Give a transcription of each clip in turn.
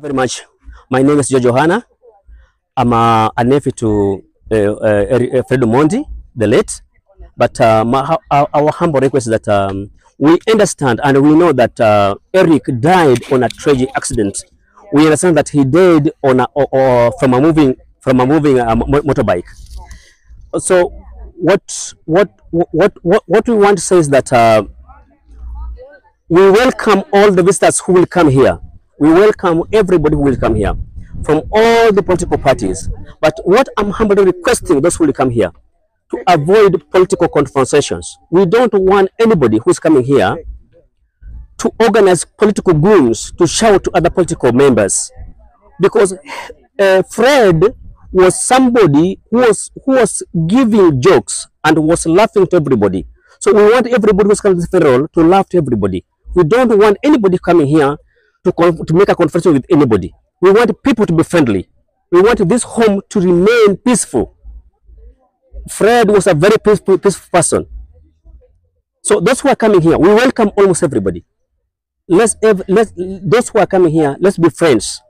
very much. My name is Jojo Hanna. I'm a, a nephew to uh, uh, Fred Omondi, the late. But uh, my, our, our humble request is that um, we understand and we know that uh, Eric died on a tragic accident. We understand that he died on a, or, or from a moving from a moving uh, motorbike. So what what what what what we want to say is that uh, we welcome all the visitors who will come here. We welcome everybody who will come here from all the political parties. But what I'm humbly requesting those who will come here to avoid political confrontations. We don't want anybody who's coming here to organize political goons to shout to other political members because uh, Fred was somebody who was who was giving jokes and was laughing to everybody. So we want everybody who's coming to the federal to laugh to everybody. We don't want anybody coming here to to make a conversation with anybody. We want people to be friendly. We want this home to remain peaceful. Fred was a very peaceful, peaceful person. So those who are coming here, we welcome almost everybody. Let's let's those who are coming here, let's be friends.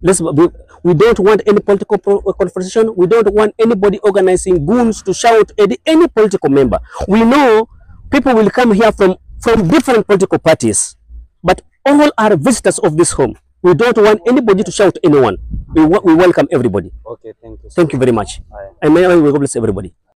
Let's be, we don't want any political conversation. We don't want anybody organizing goons to shout at any political member. We know people will come here from from different political parties, all are visitors of this home. We don't want anybody to shout to anyone. We, we welcome everybody. Okay, thank you. Thank you very much. Haya. And may will bless everybody.